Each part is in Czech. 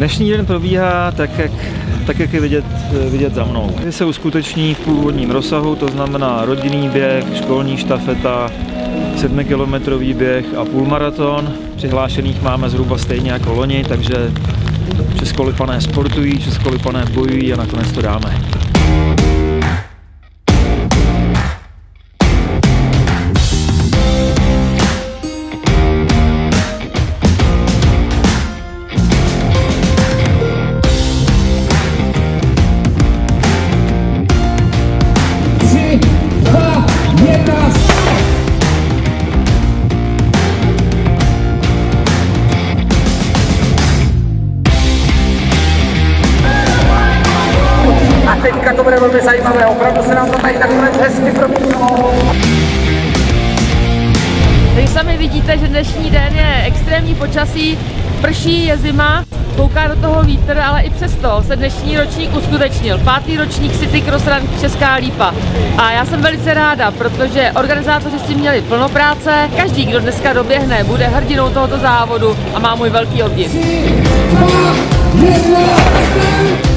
Dnešní den probíhá tak, jak, tak, jak je vidět, vidět za mnou. Je se uskuteční v původním rozsahu, to znamená rodinný běh, školní štafeta, 7-kilometrový běh a půlmaraton. Přihlášených máme zhruba stejně jako loni, takže českolipané sportují, českolipané bojují a nakonec to dáme. Bude velmi zajímavé, opravdu se nám to tady nakonec hezky promítlo. Když sami vidíte, že dnešní den je extrémní počasí, prší, je zima, kouká do toho vítr, ale i přesto se dnešní ročník uskutečnil. Pátý ročník City Cross Run Česká Lípa. A já jsem velice ráda, protože organizátoři s tím měli plno práce. Každý, kdo dneska doběhne, bude hrdinou tohoto závodu a má můj velký obdiv. singing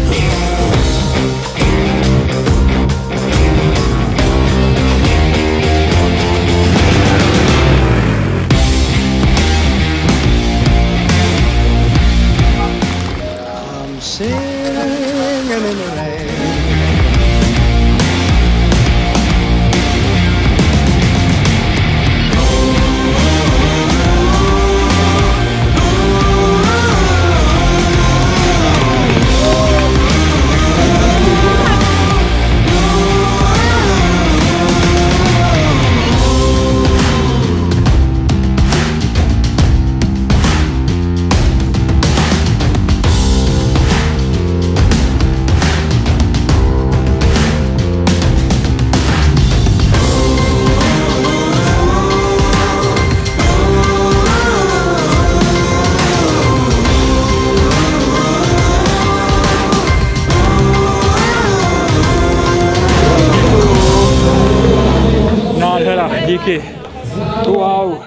aqui. Uau!